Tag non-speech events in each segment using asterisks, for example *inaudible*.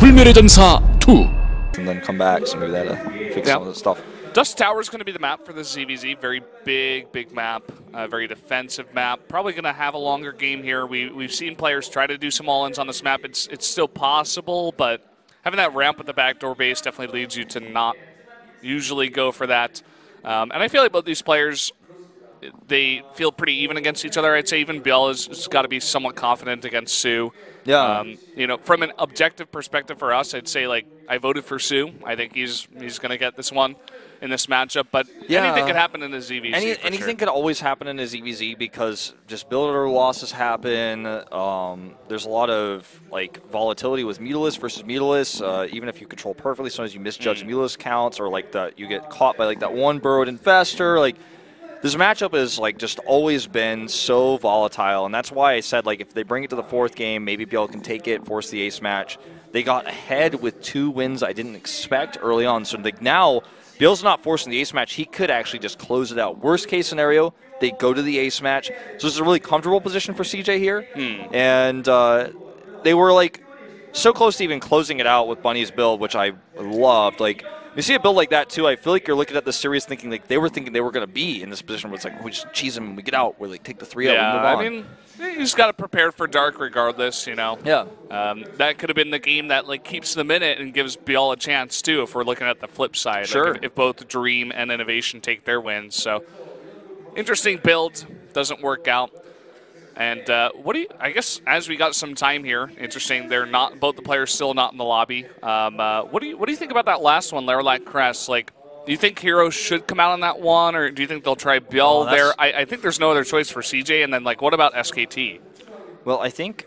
불멸의 전사 2. And then come back, so maybe that'll fix yep. some of the stuff. Dusk Tower is going to be the map for the ZVZ. Very big, big map. A very defensive map. Probably going to have a longer game here. We we've seen players try to do some all-ins on this map. It's it's still possible, but having that ramp at the backdoor base definitely leads you to not usually go for that. Um, and I feel like both these players they feel pretty even against each other. I'd say even ByuL has, has got to be somewhat confident against soO. Yeah. Um, you know, from an objective perspective for us, I'd say like I voted for soO. I think he's he's going to get this one in this matchup. But Yeah. anything could happen in the ZVZ. Any, anything sure. could always happen in a ZVZ because just builder losses happen. Um, there's a lot of like volatility with Mutalisk versus Mutalisk. Uh, even if you control perfectly, sometimes you misjudge Mm. Counts or like that you get caught by like that one burrowed infestor. Like this matchup has like just always been so volatile, and that's why I said like if they bring it to the fourth game, maybe ByuL can take it, force the ace match. They got ahead with two wins I didn't expect early on, so like now ByuL's not forcing the ace match. He could actually just close it out. Worst case scenario, they go to the ace match. So this is a really comfortable position for CJ here, and uh, they were like so close to even closing it out with Bunny's build, which I loved. Like you see a build like that too, I feel like you're looking at the series thinking like they were thinking they were going to be in this position where it's like we just cheese them and we get out, we like take the three out, yeah, and move on. I mean, you just got to prepare for dark regardless. You know. yeah, Um, that could have been the game that like keeps them in it and gives ByuL a chance too. If we're looking at the flip side, Like, Sure. if, if both Dream and Innovation take their wins, so interesting build doesn't work out. And uh, what do you? I guess as we got some time here, interesting. They're not both the players still not in the lobby. Um, uh, what do you What do you think about that last one, Lerilak Crest? Like, do you think Hero should come out on that one, or do you think they'll try ByuL Oh, there? I, I think there's no other choice for CJ. And then like, what about SKT? Well, I think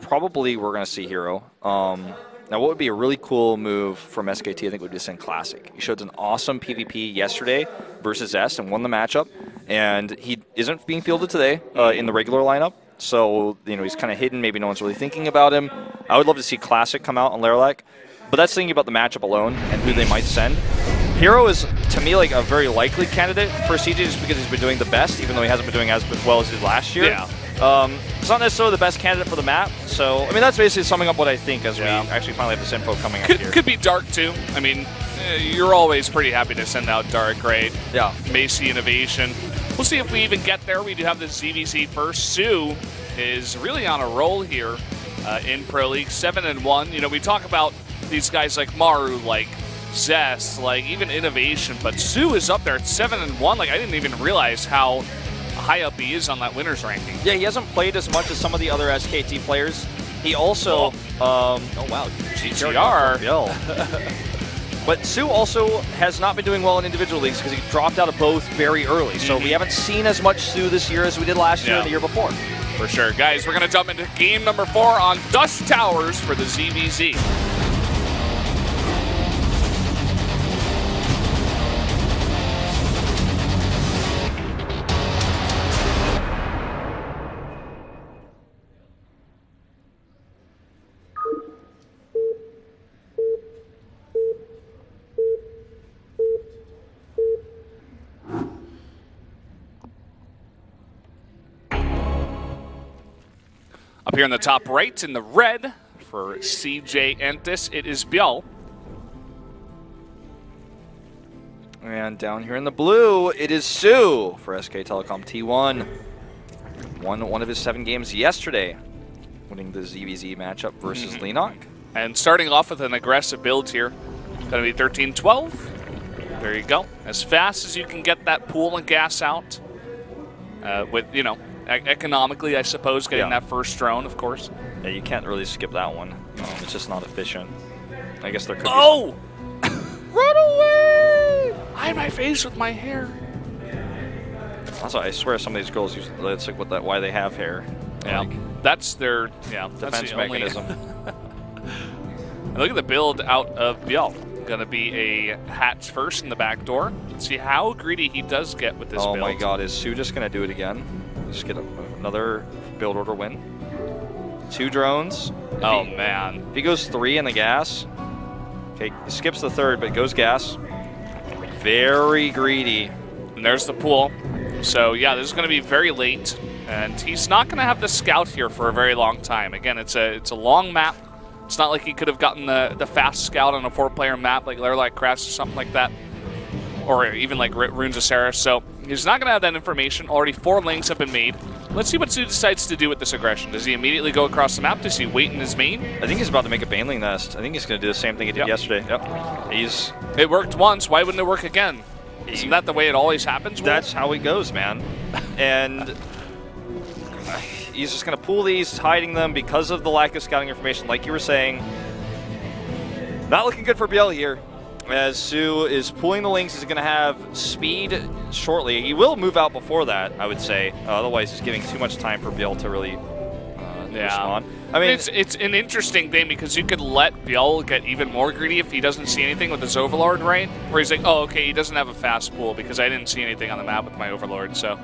probably we're going to see Hero. Um, now, what would be a really cool move from SKT, I think, would be to send Classic. He showed an awesome PvP yesterday versus S and won the matchup. And he isn't being fielded today uh, in the regular lineup. So, you know, he's kind of hidden. Maybe no one's really thinking about him. I would love to see Classic come out on Lerilak. But that's thinking about the matchup alone and who they might send. Hero is, to me, like a very likely candidate for CJ just because he's been doing the best, even though he hasn't been doing as well as he did last year. Yeah. Um, it's not necessarily the best candidate for the map, so I mean that's basically summing up what I think as Yeah. we actually finally have this info coming Could, up here. could be dark too. I mean, eh, you're always pretty happy to send out dark, right? yeah, Macy Innovation. We'll see if we even get there. We do have the ZVZ first. soO is really on a roll here uh, in Pro League, seven and one. You know, we talk about these guys like Maru, like Zest, like even Innovation, but soO is up there at seven and one. Like I didn't even realize how high up he is on that winners ranking. yeah. He hasn't played as much as some of the other SKT players. He also, um, oh wow, GTR. Bill. *laughs* But soO also has not been doing well in individual leagues because he dropped out of both very early. So we haven't seen as much soO this year as we did last year Yeah. and the year before. For sure. Guys, we're going to jump into game number four on Dusk Towers for the ZVZ. Up here in the top right in the red for CJ Entus, it is ByuL. And down here in the blue, it is soO for SK Telecom T1. Won one of his seven games yesterday, winning the ZVZ matchup versus Mm-hmm. Leenock. And starting off with an aggressive build here. Going to be 13 12. There you go. As fast as you can get that pool and gas out. Uh, with, you know, e- economically, I suppose, getting Yeah. that first drone, of course. Yeah, you can't really skip that one. Um, it's just not efficient. I guess there could Oh! *laughs* Run away! Hide my face with my hair. Also, I swear some of these girls use that's like what that why they have hair. Yeah. Like, That's their yeah, that's defense the mechanism. *laughs* And look at the build out of ByuL. Going to be a hatch first in the back door. Let's see how greedy he does get with this oh build. my god, is soO just gonna do it again? Just get a, another build order win. Two drones. If Oh he- man. If he goes three in the gas, okay, he skips the third, but goes gas. Very greedy. And there's the pool. So yeah, this is going to be very late, and he's not going to have the scout here for a very long time. Again, it's a it's a long map. It's not like he could have gotten the, the fast scout on a four-player map like Lerilak Crest or something like that, or even like Ruins of Seras. So he's not going to have that information. Already four links have been made. Let's see what soO decides to do with this aggression. Does he immediately go across the map? Does he wait in his main? I think he's about to make a Baneling nest. I think he's going to do the same thing he did Yep. yesterday. Yep. He's It worked once. Why wouldn't it work again? Isn't that the way it always happens? Will? that's how it goes, man. And he's just going to pull these, hiding them because of the lack of scouting information, like you were saying. Not looking good for ByuL here. As soO is pulling the links, he's going to have speed shortly. He will move out before that, I would say. Uh, otherwise, he's giving too much time for ByuL to really uh, Yeah. respond. I mean, it's it's an interesting thing because you could let ByuL get even more greedy if he doesn't see anything with his Overlord, right? Where he's like, oh, okay, he doesn't have a fast pool because I didn't see anything on the map with my Overlord. So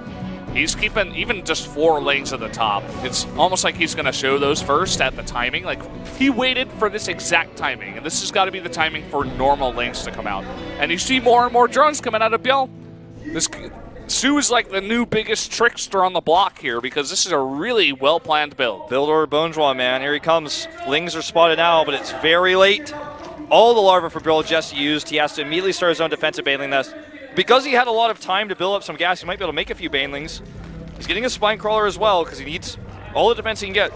he's keeping even just four lanes at the top. It's almost like he's going to show those first at the timing. Like he waited for this exact timing, and this has got to be the timing for normal lanes to come out. And you see more and more drones coming out of ByuL. This soO is like the new biggest trickster on the block here because this is a really well planned build. Builder Bonejaw, man. Here he comes. Lings are spotted now, but it's very late. All the larvae for ByuL just used. He has to immediately start his own defensive baneling nest. Because he had a lot of time to build up some gas, he might be able to make a few Banelings. He's getting a Spine Crawler as well, because he needs all the defense he can get.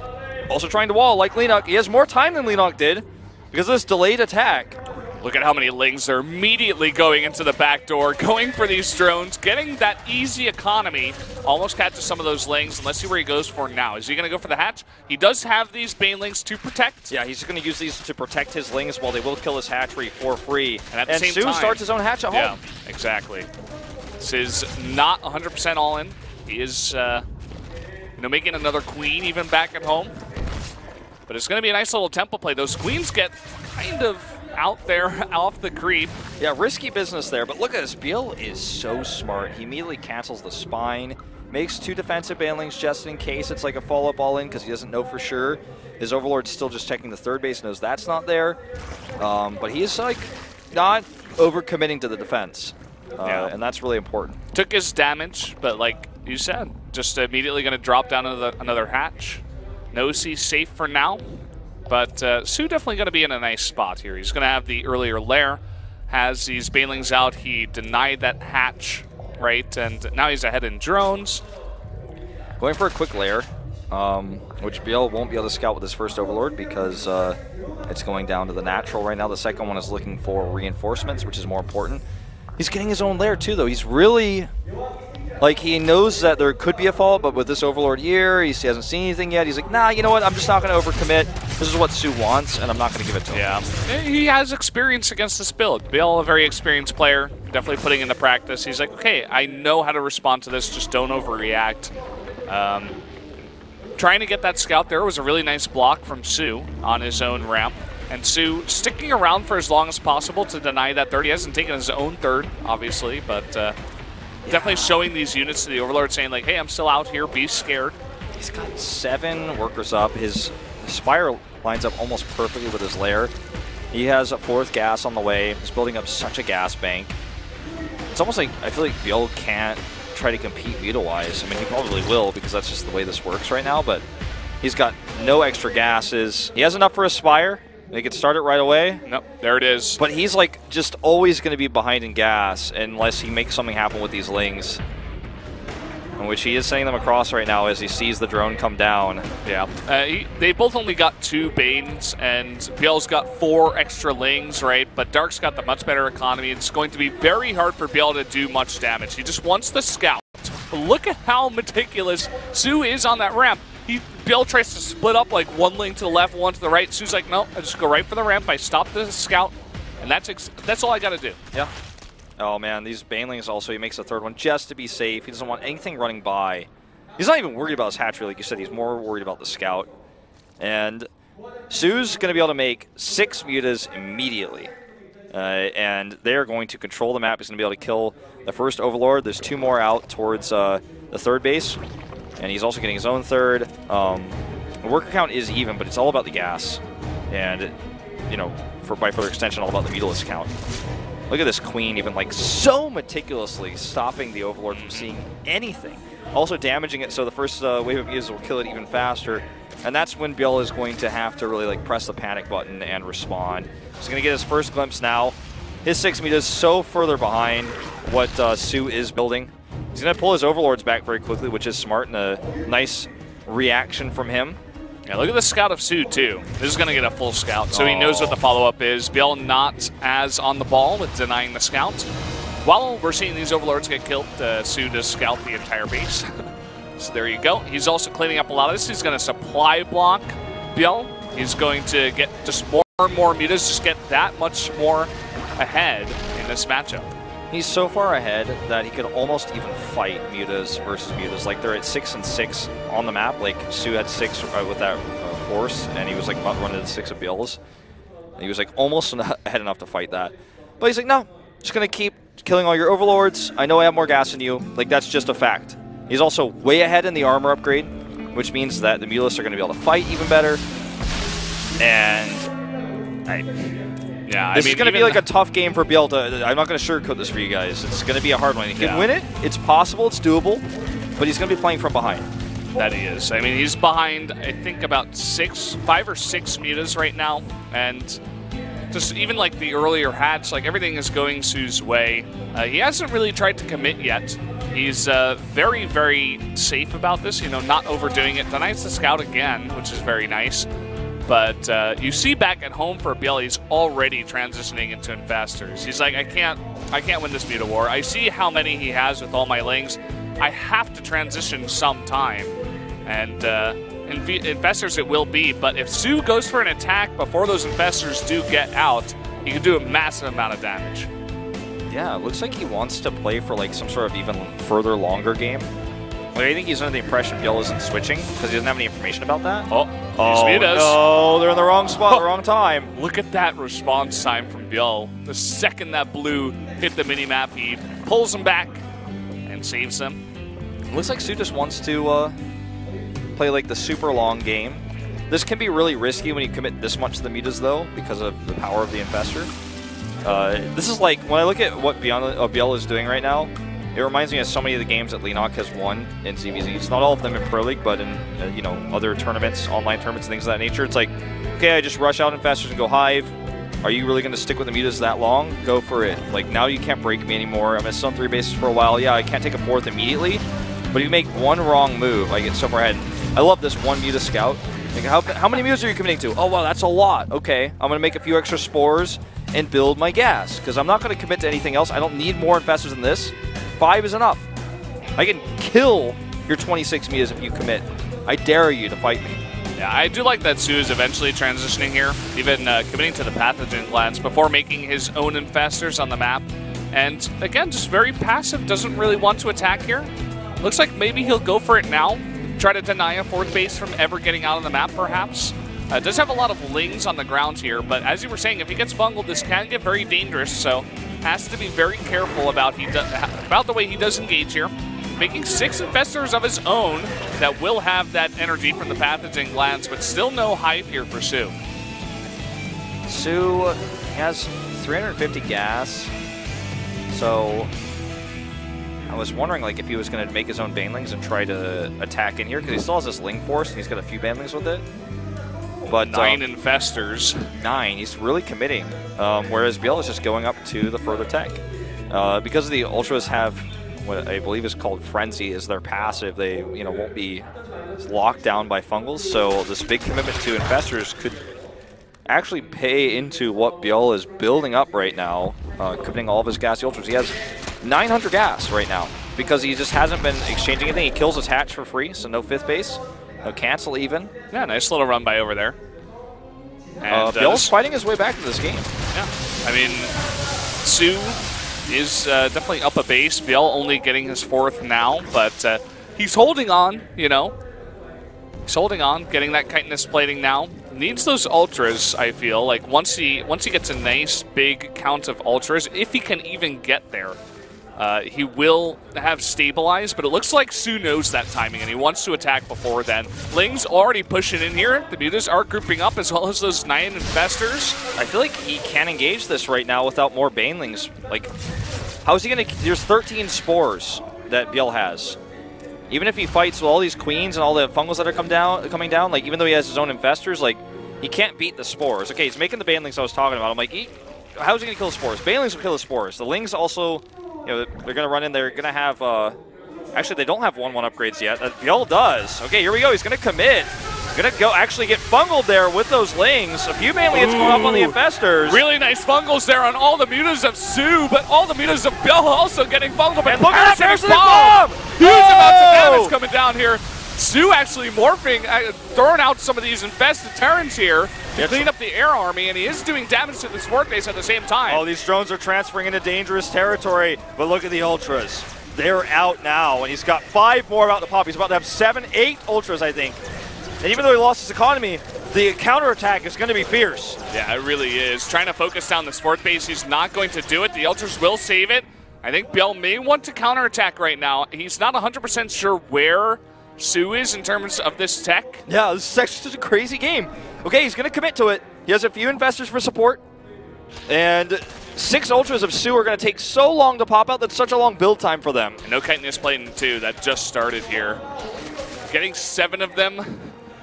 Also trying to wall, like Leenock. He has more time than Leenock did, because of this delayed attack. Look at how many lings are immediately going into the back door, going for these drones, getting that easy economy. Almost catches some of those lings, and let's see where he goes for now. Is he going to go for the hatch? He does have these banelings to protect. Yeah, he's going to use these to protect his Lings while they will kill his hatchery for free. And at the same soO time- starts his own hatch at home. Yeah, exactly. This is not 100% all in. He is, uh, you know, making another queen even back at home. But it's going to be a nice little temple play. Those queens get kind of out there *laughs* off the creep. Yeah, risky business there, but look at this. ByuL is so smart. He immediately cancels the spine, makes two defensive banelings just in case it's like a follow-up all-in because he doesn't know for sure. His Overlord's still just checking the third base, knows that's not there. Um, but he's like not overcommitting to the defense. Uh, Yeah. And that's really important. Took his damage, but like you said, just immediately going to drop down another, another hatch. Knows he's safe for now, but uh, soO definitely going to be in a nice spot here. He's going to have the earlier lair, has these banelings out. He denied that hatch, right? And now he's ahead in drones. Going for a quick lair, um, which ByuL won't be able to scout with his first Overlord because uh, it's going down to the natural right now. The second one is looking for reinforcements, which is more important. He's getting his own lair too, though. He's really like he knows that there could be a fall, but with this Overlord here, he hasn't seen anything yet. He's like, nah, you know what? I'm just not going to overcommit. This is what soO wants, and I'm not going to give it to him. Yeah, he has experience against this build. ByuL, a very experienced player, definitely putting into practice. He's like, okay, I know how to respond to this. Just don't overreact. Um, trying to get that scout there was a really nice block from soO on his own ramp. And soO sticking around for as long as possible to deny that third. He hasn't taken his own third, obviously, but uh, definitely showing these units to the Overlord, saying like, "Hey, I'm still out here. Be scared." He's got seven workers up. His spire lines up almost perfectly with his lair. He has a fourth gas on the way. He's building up such a gas bank. It's almost like I feel like ByuL can't try to compete veto-wise. I mean, he probably will because that's just the way this works right now. But he's got no extra gases. He has enough for a spire. They could start it right away. Nope, there it is. But he's like just always going to be behind in gas unless he makes something happen with these lings. In which he is sending them across right now as he sees the drone come down. Yeah, uh, he, they both only got two Banes, and ByuL's got four extra Lings, right? But Dark's got the much better economy. It's going to be very hard for ByuL to do much damage. He just wants the scout. But look at how meticulous soO is on that ramp. He ByuL tries to split up like one link to the left, one to the right. soO's like, no, I just go right for the ramp. I stop the scout, and that's ex- that's all I got to do. Yeah. Oh man, these Banelings also, he makes a third one just to be safe. He doesn't want anything running by. He's not even worried about his hatchery, like you said. He's more worried about the scout. And soO's going to be able to make six mutas immediately. Uh, and they're going to control the map. He's going to be able to kill the first Overlord. There's two more out towards uh, the third base. And he's also getting his own third. Um, the worker count is even, but it's all about the gas. And, you know, for, by further extension, all about the mutalisk count. Look at this queen, even like so meticulously stopping the Overlord from seeing anything. Also damaging it so the first uh, wave of mutas will kill it even faster. And that's when ByuL is going to have to really like press the panic button and respond. He's going to get his first glimpse now. His six meters so further behind what uh, soO is building. He's going to pull his overlords back very quickly, which is smart and a nice reaction from him. Yeah, look at the scout of soO, too. This is going to get a full scout, so he knows what the follow-up is. ByuL not as on the ball with denying the scout. While we're seeing these overlords get killed, uh, soO does scout the entire base. *laughs* so there you go. He's also cleaning up a lot of this. He's going to supply block ByuL. He's going to get just more and more mutas, just get that much more ahead in this matchup. He's so far ahead that he could almost even fight mutas versus mutas. Like they're at six and six on the map. Like soO had six uh, with that uh, force, and he was like about running the six of bills. And he was like almost *laughs* ahead enough to fight that. But he's like, no, just gonna keep killing all your overlords. I know I have more gas than you. Like that's just a fact. He's also way ahead in the armor upgrade, which means that the mutalisks are gonna be able to fight even better. And I, yeah, this I mean, is going to be like a tough game for Bielta. I'm not going to sugarcoat this for you guys. It's going to be a hard one. He can Yeah. win it. It's possible. It's doable. But he's going to be playing from behind. That he is. I mean, he's behind, I think, about six, five or six mutas right now. And just even like the earlier hatch, like everything is going soO's way. Uh, he hasn't really tried to commit yet. He's uh, very, very safe about this, you know, not overdoing it. Denies the scout again, which is very nice. But uh, you see back at home for he's already transitioning into infestors. He's like, I can't, I can't win this Muta War. I see how many he has with all my lings. I have to transition sometime, and uh, inv- infestors it will be. But if soO goes for an attack before those infestors do get out, he can do a massive amount of damage. Yeah, looks like he wants to play for like some sort of even further longer game. Like, I think he's under the impression ByuL isn't switching because he doesn't have any information about that. Oh, Oh, these mutas. no, they're in the wrong spot, the wrong time. Look at that response time from ByuL. The second that blue hit the mini map, he pulls him back and saves him. Looks like soO just wants to uh, play like the super long game. This can be really risky when you commit this much to the mutas, though, because of the power of the infestor. Uh, this is like when I look at what ByuL, uh, ByuL is doing right now. It reminds me of so many of the games that Leenock has won in ZVZ. It's not all of them in Pro League, but in uh, you know other tournaments, online tournaments, things of that nature. It's like, okay, I just rush out infestors and go hive. Are you really going to stick with the mutas that long? Go for it. Like now you can't break me anymore. I'm gonna sit on three bases for a while. Yeah, I can't take a fourth immediately, but if you make one wrong move, I get so far ahead. I love this one muta scout. Like how, how many mutas are you committing to? Oh wow, that's a lot. Okay, I'm gonna make a few extra spores and build my gas because I'm not gonna commit to anything else. I don't need more infestors than this. Five is enough. I can kill your 26 mutas if you commit. I dare you to fight me. Yeah, I do like that soO is eventually transitioning here, even uh, committing to the pathogen glands before making his own infestors on the map. And again, just very passive, doesn't really want to attack here. Looks like maybe he'll go for it now, try to deny a fourth base from ever getting out on the map, perhaps. Uh, does have a lot of lings on the ground here, but as you were saying, if he gets bungled, this can get very dangerous. So has to be very careful about he about the way he does engage here. Making six infestors of his own that will have that energy from the pathogen glands, but still no hype here for soO. soO has 350 gas, so I was wondering like if he was going to make his own banelings and try to attack in here because he still has this ling force and he's got a few banelings with it. But Nine um, infestors. nine, he's really committing. Um, whereas ByuL is just going up to the further tech. Uh, because the ultras have what I believe is called frenzy is their passive. They you know won't be locked down by fungals. So this big commitment to infestors could actually pay into what ByuL is building up right now, uh, committing all of his gas ultras. He has 900 gas right now because he just hasn't been exchanging anything. He kills his hatch for free, so no fifth base, no cancel even. Yeah, nice little run by over there. And Uh, uh, fighting his way back to this game. Yeah, I mean, soO is uh, definitely up a base. ByuL only getting his fourth now, but uh, he's holding on. You know, he's holding on, getting that chitinous plating now. Needs those ultras. I feel like once he once he gets a nice big count of ultras, if he can even get there. Uh, he will have stabilized, but it looks like soO knows that timing and he wants to attack before then. Ling's already pushing in here. The mutas are grouping up as well as those nine infestors. I feel like he can't engage this right now without more banelings. Like, how is he gonna? There's 13 spores that ByuL has. even if he fights with all these queens and all the fungals that are come down, coming down, like even though he has his own infestors, like he can't beat the spores. Okay, he's making the banelings I was talking about. I'm like, he, how's he gonna kill the spores? Banelings will kill the spores. The lings also, you know, they're gonna run in. They're gonna have. Uh, actually, they don't have one-one upgrades yet. Uh, does. Okay, here we go. He's gonna commit. Gonna go actually get fungled there with those lings. A few mainly hits going up on the infestors. Really nice fungals there on all the mutas of soO, but all the mutas of ByuL also getting fungled. And look at that Parasitic Parasitic Bomb! Huge amounts of Oh! damage coming down here. soO actually morphing, uh, throwing out some of these infested Terrans here to clean up the air army, and he is doing damage to this support base at the same time. All these drones are transferring into dangerous territory. But look at the ultras. They're out now, and he's got five more about to pop. He's about to have seven, eight ultras, I think. And even though he lost his economy, the counterattack is going to be fierce. Yeah, it really is. Trying to focus down the support base. He's not going to do it. The Ultras will save it. I think Bell may want to counterattack right now. He's not 100% sure where soO is in terms of this tech. Yeah, this is actually just a crazy game. Okay, he's going to commit to it. He has a few infestors for support. And six ultras of soO are going to take so long to pop out. That's such a long build time for them. And no chitinous plating too. That just started here. Getting seven of them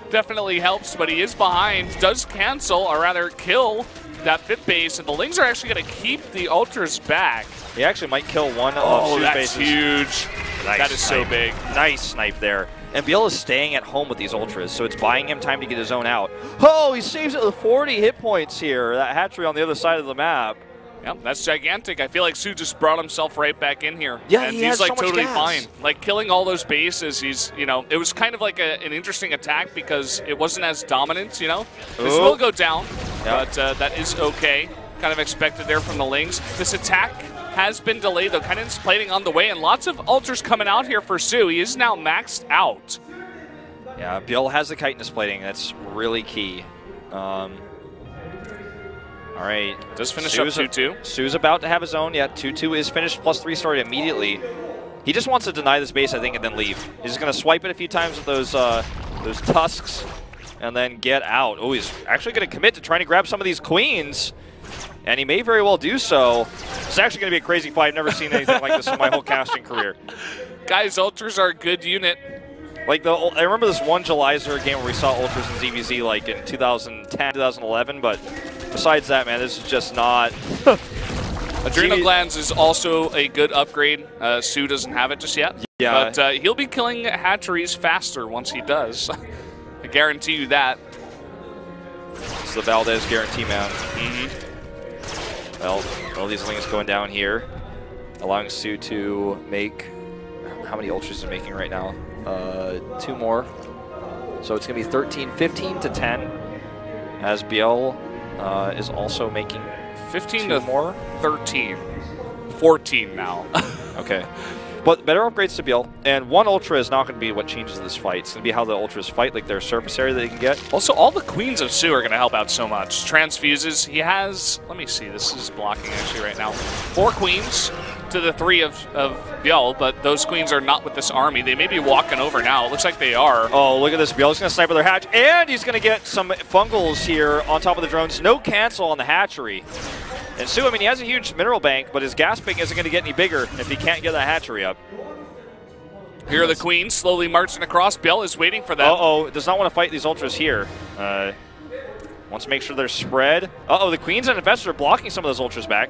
definitely helps, but he is behind. Does cancel, or rather kill, that fifth base, and the Lings are actually going to keep the Ultras back. He actually might kill one of Oh, soO's that's bases. huge. Nice that is so big. Nice snipe there. And ByuL is staying at home with these ultras, so it's buying him time to get his own out. Oh, he saves it with 40 hit points here. That hatchery on the other side of the map. Yep, that's gigantic. I feel like soO just brought himself right back in here. Yeah, and he he's like so totally gas. fine. Like killing all those bases, he's you know, it was kind of like a, an interesting attack because it wasn't as dominant, you know. This Oh. will go down, Yeah. but uh, that is okay. Kind of expected there from the Lings. This attack has been delayed though, kind of plating on the way, and lots of ultras coming out here for soO. He is now maxed out. Yeah, ByuL has the chitinous plating. That's really key. Um, all right. Does finish soO's up 2-2. soO's about to have his own. Yeah, 2-2 is finished. Plus 3 started immediately. He just wants to deny this base, I think, and then leave. He's just going to swipe it a few times with those uh, those tusks and then get out. Oh, he's actually going to commit to trying to grab some of these queens. And he may very well do so. It's actually going to be a crazy fight. I've never seen anything like this in my whole casting career. Guys, ultras are a good unit. Like the, I remember this one Julyzer game where we saw ultras and ZVZ like in 2010, 2011. But besides that, man, this is just not. *laughs* Adrenal glands is also a good upgrade. Uh, soO doesn't have it just yet. Yeah. But uh, he'll be killing hatcheries faster once he does. *laughs* I guarantee you that. It's the Valdez guarantee, man. Mm-hmm. Well, all these links going down here, allowing soO to make. How many ultras is he making right now? Uh, two more. So it's going to be 13, 15 to 10. As ByuL uh, is also making 15 two to more. 13. 14 now. *laughs* Okay. But better upgrades to ByuL. And one Ultra is not going to be what changes this fight. It's going to be how the Ultras fight, like their surface area that they can get. also, all the queens of soO are going to help out so much. Transfuses, he has, let me see, this is blocking actually right now. Four queens to the three of, of ByuL, but those queens are not with this army. They may be walking over now. It looks like they are. Oh, look at this. ByuL's going to sniper their hatch. And he's going to get some fungals here on top of the drones. No cancel on the hatchery. And soO, I mean, he has a huge mineral bank, but his gas bank isn't going to get any bigger if he can't get that hatchery up. Here are the queens slowly marching across. ByuL is waiting for them. Uh-oh, does not want to fight these ultras here. Uh, wants to make sure they're spread. Uh-oh, the queens and infestors are blocking some of those ultras back.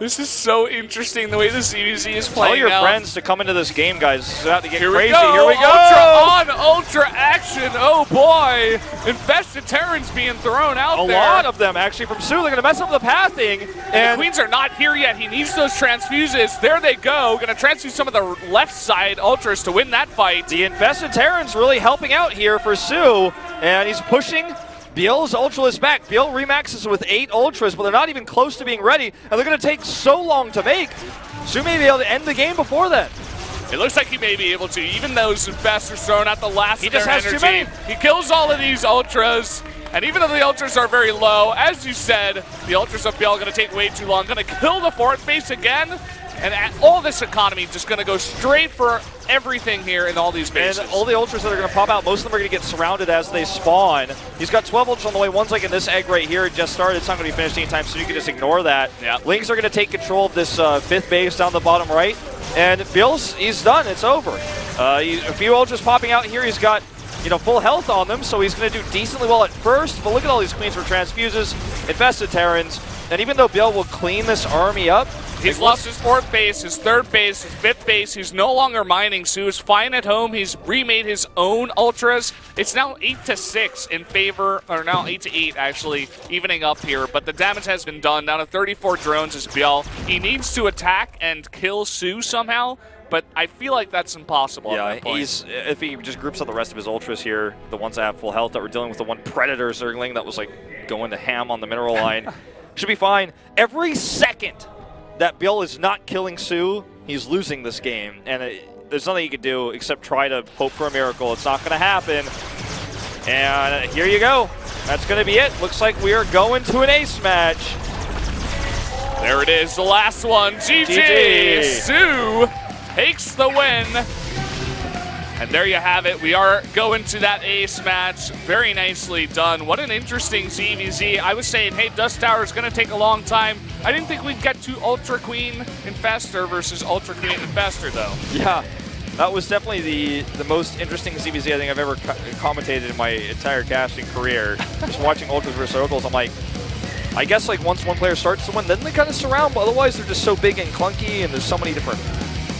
This is so interesting the way the ZVZ is playing. Tell your out. friends to come into this game, guys. This is about to get Here crazy. Here we go. Ultra on ultra action. Oh boy. Infested Terrans being thrown out A there. A lot of them actually from soO. They're going to mess up the pathing. the And Queens are not here yet. He needs those transfuses. There they go. Going to transfuse some of the left side ultras to win that fight. the infested Terran's really helping out here for soO. And he's pushing ByuL's is back. ByuL remaxes with eight Ultras, but they're not even close to being ready. And they're going to take so long to make. soO may be able to end the game before then. It looks like he may be able to. Even though those infestors throwing out the last He of just their has too energy. many. He kills all of these ultras. And even though the ultras are very low, as you said, the ultras of ByuL are going to take way too long. Going to kill the fourth base again. And all this economy just going to go straight for everything here in all these bases. And all the ultras that are going to pop out, most of them are going to get surrounded as they spawn. He's got 12 ultras on the way. One's like in this egg right here. It just started. It's not going to be finished anytime soon. You can just ignore that. Yeah. Lings are going to take control of this uh, fifth base down the bottom right. And ByuL's, he's done. It's over. Uh, he, a few ultras popping out here. He's got you know, full health on them, so he's going to do decently well at first. But look at all these Queens for Transfuses, Infested Terrans, and even though ByuL will clean this army up, He's lost his fourth base, his third base, his fifth base. He's no longer mining. soO's fine at home. He's remade his own ultras. It's now eight to six in favor, or now eight to eight actually, evening up here. But the damage has been done. Down to 34 drones is ByuL. He needs to attack and kill soO somehow. But I feel like that's impossible. Yeah, that he's if he just groups up the rest of his ultras here, the ones that have full health that were dealing with the one predator zergling that was like going to ham on the mineral line, *laughs* should be fine. Every second that ByuL is not killing soO, he's losing this game. And it, there's nothing he can do except try to hope for a miracle. It's not going to happen. And here you go. That's going to be it. Looks like we are going to an ace match. There it is, the last one. GG. GG. soO takes the win. And there you have it. We are going to that ace match. Very nicely done. What an interesting ZVZ. I was saying, hey, Dusk Tower is going to take a long time. I didn't think we'd get to Ultra Queen Infestor versus Ultra Queen Infestor, though. Yeah, that was definitely the, the most interesting ZVZ I think I've ever co commentated in my entire casting career. *laughs* Just watching Ultras versus Oracles, I'm like, I guess like once one player starts someone, then they kind of surround, but otherwise they're just so big and clunky and there's so many different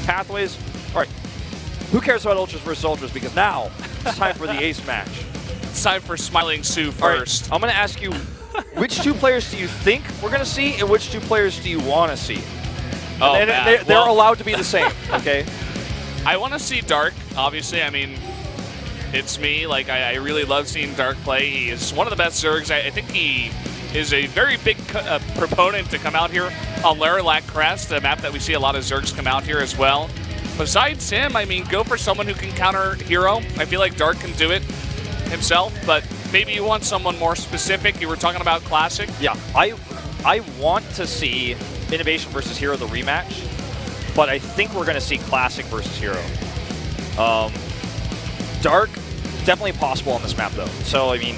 pathways. Who cares about Ultras versus Ultras? Because now it's time for the *laughs* ace match. It's time for Smiling soO All right, first. I'm going to ask you, which two players do you think we're going to see and which two players do you want to see? Oh, and they're, they're Well, allowed to be the same, *laughs* okay? I want to see Dark. Obviously, I mean, it's me. Like I, I really love seeing Dark play. He is one of the best Zergs. I, I think he is a very big uh, proponent to come out here on Lerilak Crest, a map that we see a lot of Zergs come out here as well. Besides him, I mean, go for someone who can counter Hero. I feel like Dark can do it himself, but maybe you want someone more specific. You were talking about Classic. Yeah, I I want to see Innovation versus Hero the rematch, but I think we're going to see Classic versus Hero. Um, Dark, definitely possible on this map though. So I mean,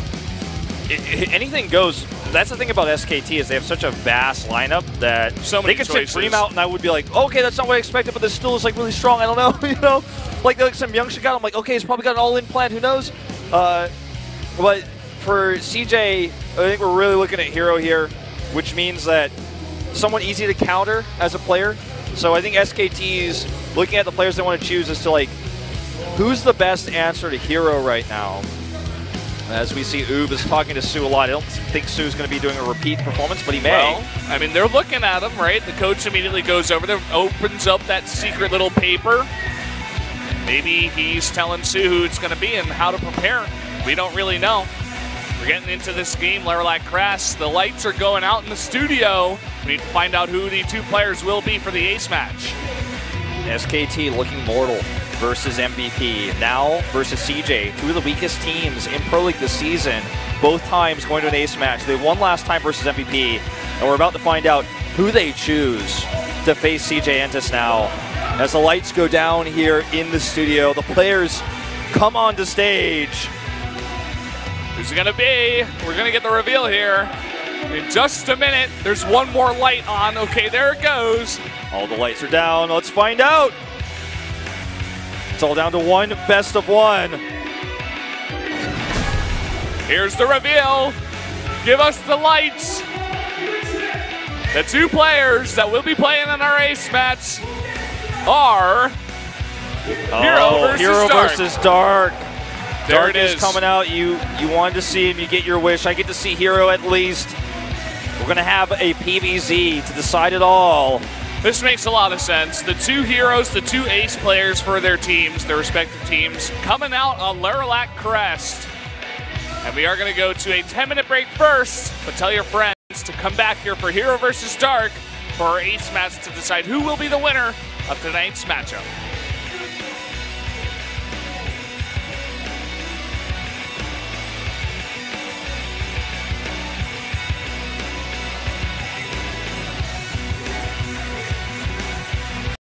i i anything goes. That's the thing about SKT is they have such a vast lineup that So many they could choices. sit Dream out and I would be like, okay, that's not what I expected, but this still is like really strong. I don't know, *laughs* you know, like like some young shit guy. I'm like, okay, he's probably got an all-in plan. Who knows? Uh, but for CJ, I think we're really looking at Hero here, which means that someone easy to counter as a player. So I think SKT's looking at the players they want to choose as to like, who's the best answer to Hero right now? As we see, Oob is talking to soO a lot. I don't think soO's going to be doing a repeat performance, but he may. Well, I mean, they're looking at him, right? The coach immediately goes over there, opens up that secret little paper. Maybe he's telling soO who it's going to be and how to prepare. We don't really know. We're getting into this game, Lerilak Crest. The lights are going out in the studio. We need to find out who the two players will be for the ace match. SKT looking mortal versus MVP. Now versus CJ, two of the weakest teams in Pro League this season. Both times going to an ace match. They won last time versus MVP, and we're about to find out who they choose to face CJ Entus now. As the lights go down here in the studio, the players come onto stage. Who's it to be? We're to get the reveal here. In just a minute, there's one more light on. Okay, there it goes. All the lights are down. Let's find out. It's all down to one best of one. Here's the reveal. Give us the lights. The two players that will be playing in our ace match are Hero Oh, versus Hero Dark. versus Dark. There Dark it is. coming out. You you wanted to see him. You get your wish. I get to see Hero at least. We're gonna have a PVZ to decide it all. This makes a lot of sense. The two heroes, the two ace players for their teams, their respective teams, coming out on Lerilak Crest. And we are going to go to a 10 minute break first, but tell your friends to come back here for Hero versus Dark for our ace match to decide who will be the winner of tonight's matchup.